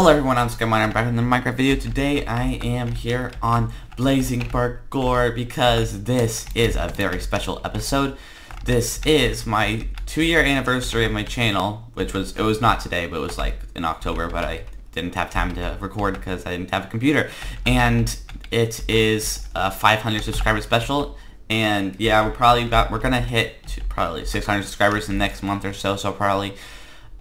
Hello everyone, I'm Skyminer. I'm back with the Minecraft video. Today I am here on Blazing Parkour because this is a very special episode. This is my two year anniversary of my channel, which was, it was not today, but it was like in October, but I didn't have time to record because I didn't have a computer. And it is a 500 subscriber special. And yeah, we're probably about, we're gonna hit probably 600 subscribers in the next month or so, so probably,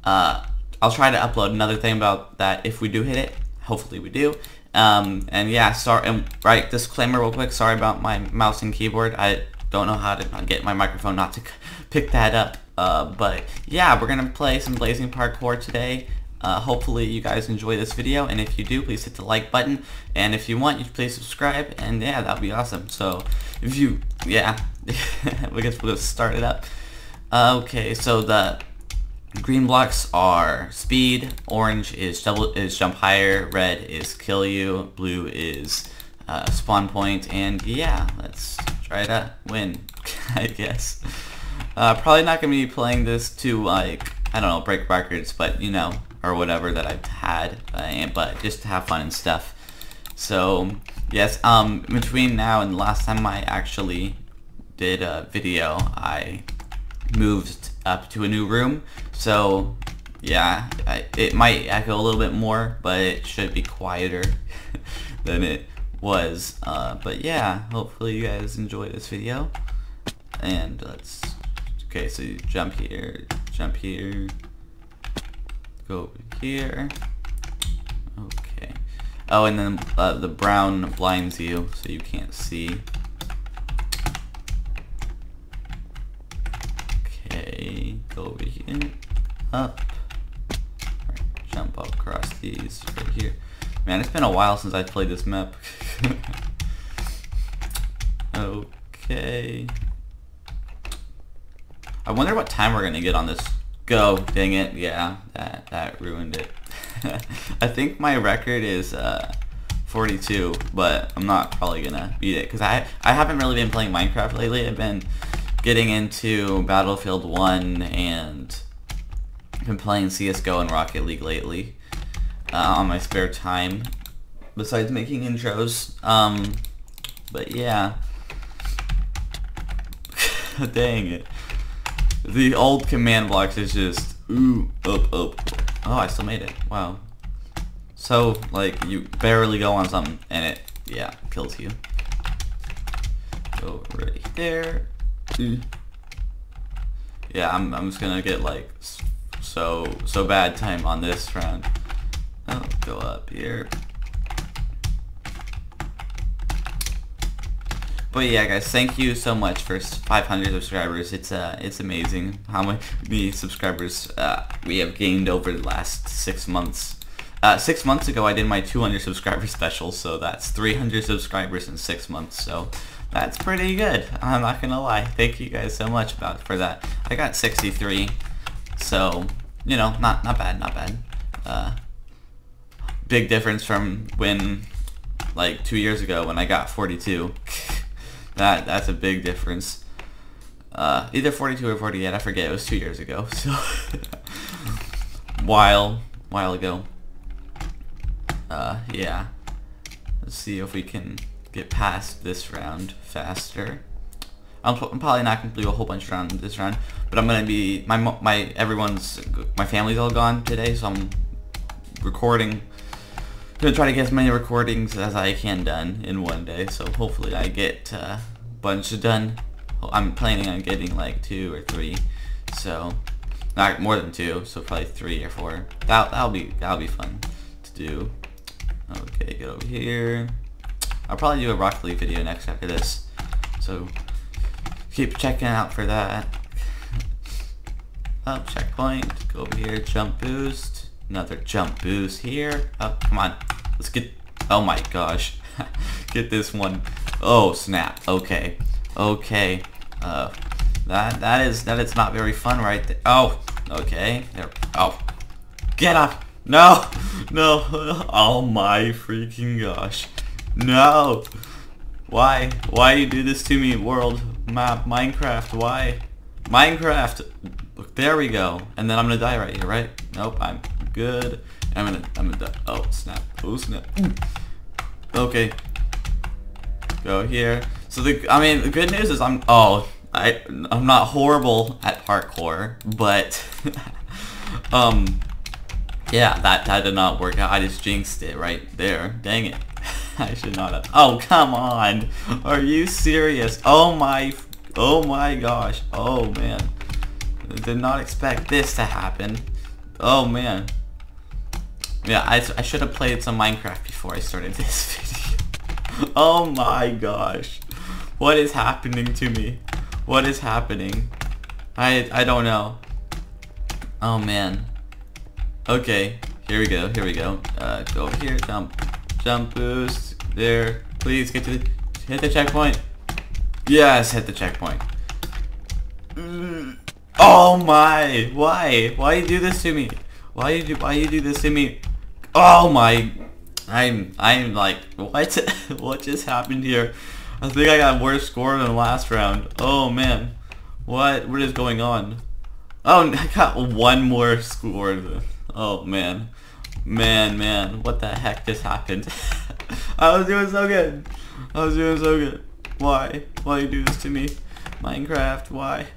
uh, I'll try to upload another thing about that if we do hit it. Hopefully we do. Um, and yeah, sorry, and right, disclaimer real quick, sorry about my mouse and keyboard. I don't know how to get my microphone not to pick that up. Uh, but yeah, we're going to play some Blazing Parkour today. Uh, hopefully you guys enjoy this video, and if you do, please hit the like button. And if you want, you please subscribe, and yeah, that'd be awesome. So, if you, yeah, I guess we'll start it up. Uh, okay, so the Green blocks are speed, orange is double is jump higher, red is kill you, blue is uh, spawn point, and yeah, let's try to win, I guess. Uh, probably not going to be playing this to like, I don't know, break records, but you know, or whatever that I've had, uh, but just to have fun and stuff. So, yes, um, between now and the last time I actually did a video, I moved up to a new room. So yeah, I, it might echo a little bit more, but it should be quieter than it was. Uh, but yeah, hopefully you guys enjoy this video. And let's, okay, so you jump here, jump here, go here. Okay. Oh, and then uh, the brown blinds you, so you can't see. Go here, up, right, jump across these right here. Man, it's been a while since I played this map. okay. I wonder what time we're gonna get on this. Go, dang it, yeah, that, that ruined it. I think my record is uh, 42, but I'm not probably gonna beat it because I I haven't really been playing Minecraft lately. I've been getting into Battlefield 1 and been playing CSGO and Rocket League lately uh, on my spare time besides making intros. Um, but yeah. Dang it. The old command blocks is just ooh, up, up. Oh, I still made it. Wow. So, like, you barely go on something and it, yeah, kills you. Go right there. Yeah, I'm, I'm just gonna get like so so bad time on this round. Oh, go up here. But yeah, guys, thank you so much for 500 subscribers. It's uh, it's amazing how many subscribers uh, we have gained over the last six months. Uh, six months ago, I did my 200 subscriber special, so that's 300 subscribers in six months. So that's pretty good. I'm not gonna lie. Thank you guys so much about for that. I got 63, so you know, not not bad, not bad. Uh, big difference from when, like two years ago, when I got 42. that that's a big difference. Uh, either 42 or 48, I forget. It was two years ago, so while while ago. Uh, yeah. Let's see if we can get past this round faster. I'm, I'm probably not going to do a whole bunch of around this round, but I'm going to be, my, my, everyone's, my family's all gone today, so I'm recording, I'm going to try to get as many recordings as I can done in one day, so hopefully I get uh, a bunch done. I'm planning on getting like two or three, so not more than two, so probably three or four. That that'll be that'll be fun to do. Okay, get over here. I'll probably do a League video next after this. So keep checking out for that. Oh, checkpoint. Go over here, jump boost. Another jump boost here. Oh, come on. Let's get, oh my gosh. get this one. Oh, snap. Okay. Okay. Uh, that, that is, that is not very fun right there. Oh, okay. There, oh. Get up. No, no. Oh my freaking gosh. No! Why? Why you do this to me, world? Map, Minecraft, why? Minecraft! There we go. And then I'm gonna die right here, right? Nope, I'm good. I'm gonna, I'm gonna, oh snap, oh snap. Okay. Go here. So the, I mean, the good news is I'm, oh, I, I'm not horrible at parkour, but, um, yeah, that, that did not work out. I just jinxed it right there. Dang it. I should not have. Oh, come on. Are you serious? Oh my, oh my gosh. Oh man. Did not expect this to happen. Oh man. Yeah, I, I should have played some Minecraft before I started this video. oh my gosh. What is happening to me? What is happening? I, I don't know. Oh man. Okay, here we go, here we go. Uh, go over here, jump, jump boost, there. Please get to the, hit the checkpoint. Yes, hit the checkpoint. Mm. Oh my, why? Why you do this to me? Why you do, why you do this to me? Oh my, I'm, I'm like, what? what just happened here? I think I got worse score than last round. Oh man, what, what is going on? Oh, I got one more score. Oh man, man, man, what the heck just happened? I was doing so good. I was doing so good. Why? Why you do this to me? Minecraft, why?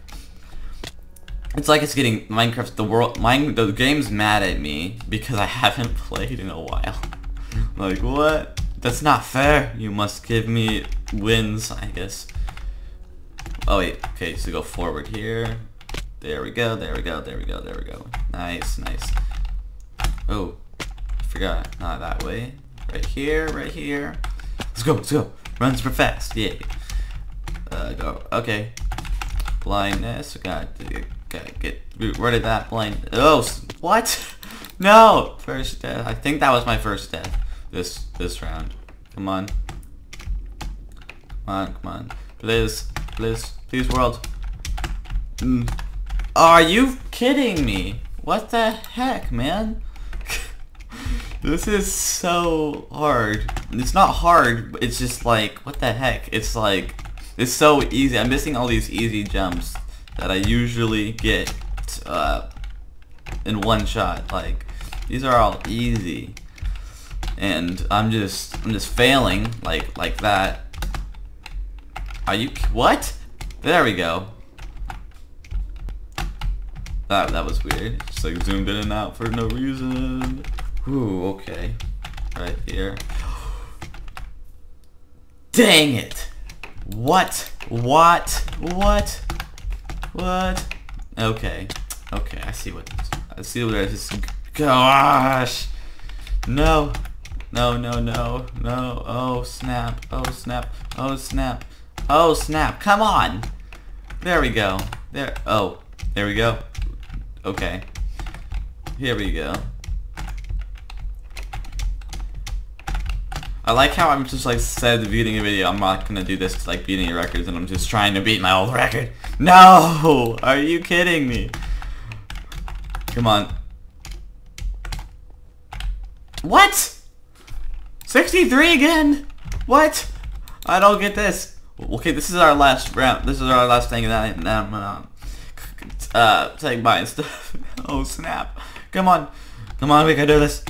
It's like it's getting Minecraft the world mine the game's mad at me because I haven't played in a while. like what? That's not fair. You must give me wins, I guess. Oh wait, okay, so go forward here. There we go, there we go, there we go, there we go. Nice, nice. Oh, I forgot. Not that way. Right here, right here. Let's go, let's go. Run super fast, yeah. Uh, go, okay. Blindness, got to, gotta get rid of that blind. Oh, what? No! First death. I think that was my first death this this round. Come on. Come on, come on. Please, please, please world. Mm. Are you kidding me? What the heck, man? This is so hard. It's not hard, it's just like, what the heck? It's like, it's so easy. I'm missing all these easy jumps that I usually get uh, in one shot. Like, these are all easy. And I'm just, I'm just failing, like, like that. Are you, what? There we go. That, that was weird. Just like zoomed in and out for no reason. Ooh, okay. Right here. Dang it! What? What? What? What? Okay. Okay, I see what I see what I just gosh. No. No, no, no, no. Oh snap. Oh snap. Oh snap. Oh snap. Come on. There we go. There. Oh. There we go. Okay. Here we go. I like how I'm just like said of the video I'm not gonna do this to like beating your records and I'm just trying to beat my old record. No! Are you kidding me? Come on. What? 63 again? What? I don't get this. Okay, this is our last round. This is our last thing that I'm gonna uh, take my stuff. oh snap. Come on. Come on, we can do this.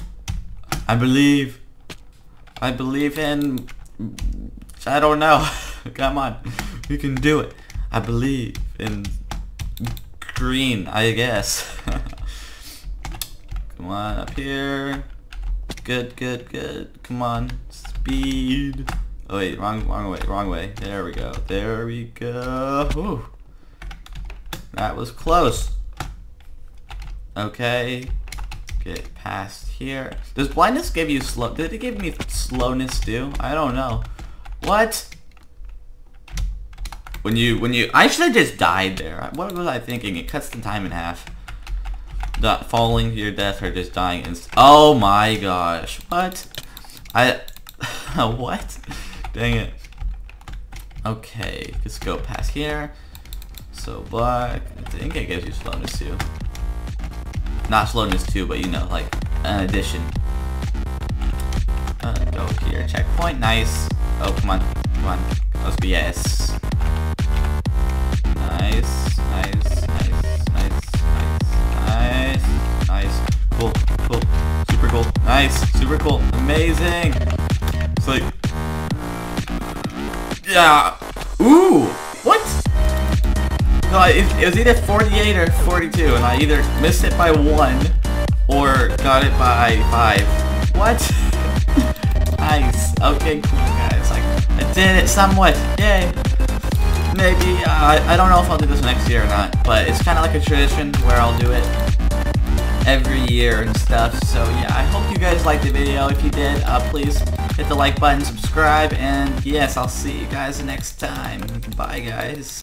I believe. I believe in... I don't know. Come on. We can do it. I believe in green, I guess. Come on, up here. Good, good, good. Come on. Speed. Oh wait, wrong, wrong way, wrong way. There we go. There we go. Ooh. That was close. Okay. Get past here. Does blindness give you slow? Did it give me slowness too? I don't know. What? When you, when you, I should have just died there. What was I thinking? It cuts the time in half. Not falling to your death or just dying inst- Oh my gosh. What? I, what? Dang it. Okay, let's go past here. So black, I think it gives you slowness too. Not slowness too, but you know, like an addition. Uh, go here, checkpoint, nice. Oh, come on, come on, let's be yes. Nice, nice, nice, nice, nice, nice, nice. Cool, cool. Super cool, nice, super cool, amazing. It's like, yeah. Ooh, what? No, it, it was either 48 or 42, and I either missed it by one or got it by five. What? nice. Okay, cool, guys. Like, I did it somewhat. Yay. Maybe, uh, I, don't know if I'll do this next year or not, but it's kind of like a tradition where I'll do it every year and stuff. So yeah, I hope you guys liked the video. If you did, uh, please hit the like button, subscribe, and yes, I'll see you guys next time. Bye, guys.